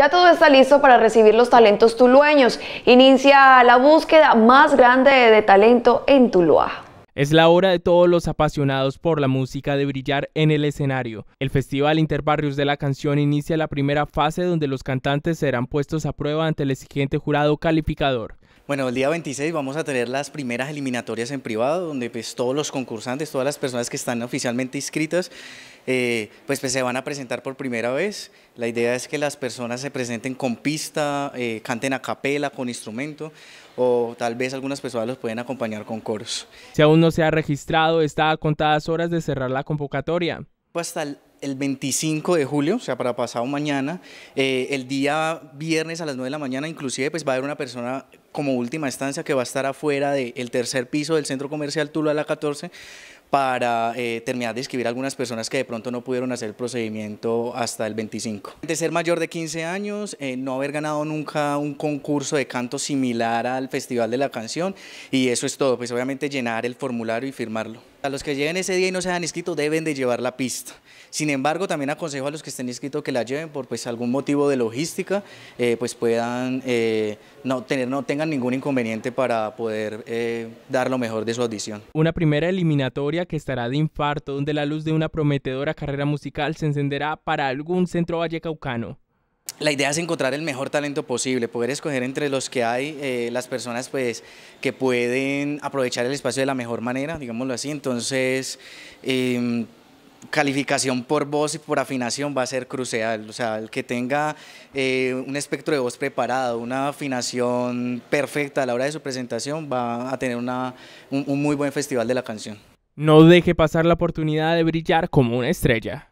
Ya todo está listo para recibir los talentos tulueños. Inicia la búsqueda más grande de talento en Tuluá. Es la hora de todos los apasionados por la música de brillar en el escenario. El Festival Interbarrios de la Canción inicia la primera fase donde los cantantes serán puestos a prueba ante el exigente jurado calificador. Bueno, el día 26 vamos a tener las primeras eliminatorias en privado, donde pues todos los concursantes, todas las personas que están oficialmente inscritas, eh, pues, pues, se van a presentar por primera vez. La idea es que las personas se presenten con pista, eh, canten a capela, con instrumento, o tal vez algunas personas los pueden acompañar con coros. Si aún no se ha registrado, está a contadas horas de cerrar la convocatoria. Pues hasta el el 25 de julio, o sea, para pasado mañana, eh, el día viernes a las 9 de la mañana, inclusive, pues va a haber una persona como última instancia que va a estar afuera del tercer piso del centro comercial Tula la 14 para eh, terminar de escribir algunas personas que de pronto no pudieron hacer el procedimiento hasta el 25. De ser mayor de 15 años, eh, no haber ganado nunca un concurso de canto similar al Festival de la Canción y eso es todo, pues obviamente llenar el formulario y firmarlo. A los que lleguen ese día y no se hayan inscrito deben de llevar la pista. Sin embargo, también aconsejo a los que estén inscritos que la lleven por pues, algún motivo de logística, eh, pues puedan eh, no, tener, no tengan ningún inconveniente para poder eh, dar lo mejor de su audición. Una primera eliminatoria que estará de infarto, donde la luz de una prometedora carrera musical se encenderá para algún centro vallecaucano. La idea es encontrar el mejor talento posible, poder escoger entre los que hay eh, las personas pues, que pueden aprovechar el espacio de la mejor manera, digámoslo así. Entonces, em, calificación por voz y por afinación va a ser crucial. O sea, el que tenga eh, un espectro de voz preparado, una afinación perfecta a la hora de su presentación, va a tener una, un muy buen festival de la canción. No deje pasar la oportunidad de brillar como una estrella.